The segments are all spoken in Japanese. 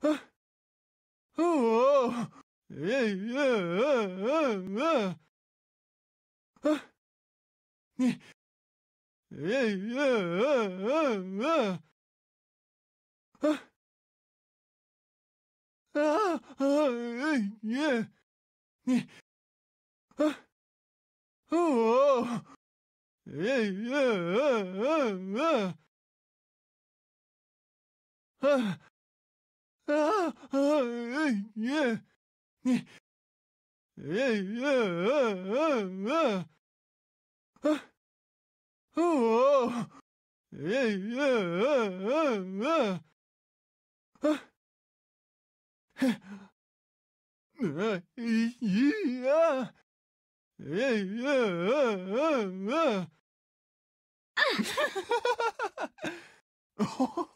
啊！哦！哎呀！啊！啊！你！哎呀！啊！啊！啊！啊！哎呀！你！啊！哦！哎呀！啊！啊！啊！ああ、ああ、いえ、ね、えい、ああ、ああ、あ、あ、おお、えい、ああ、ああ、あ、あ、いや、えい、ああ、ああ、あ、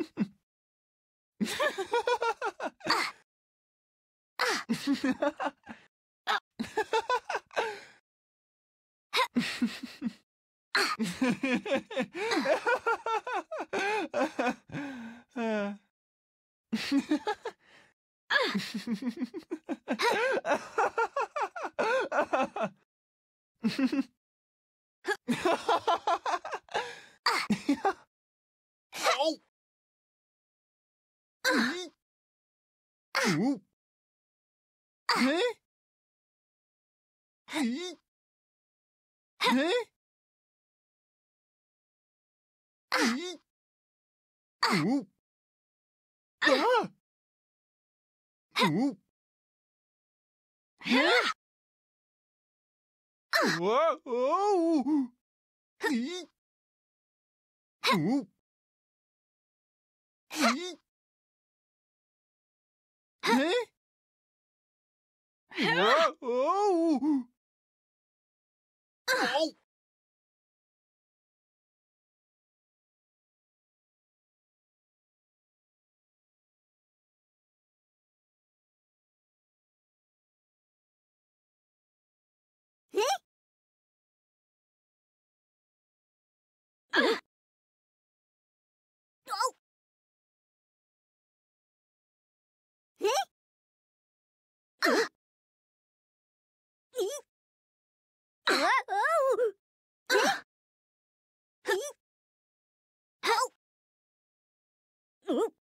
Oh. Ooh. えっ oh. oh. Ah! Oh! Eh? Ah! はい。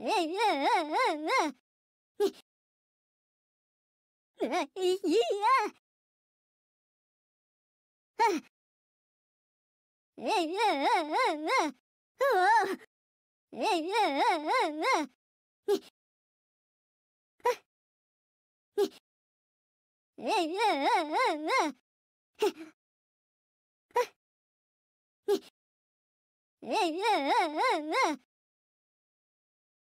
うんうんうんうんうん。ういいえ。うんうんうんうんうん。うんうんうんうんうん。に。に。うんうんうんうん。に。うんうんうんうん。